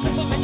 Superman.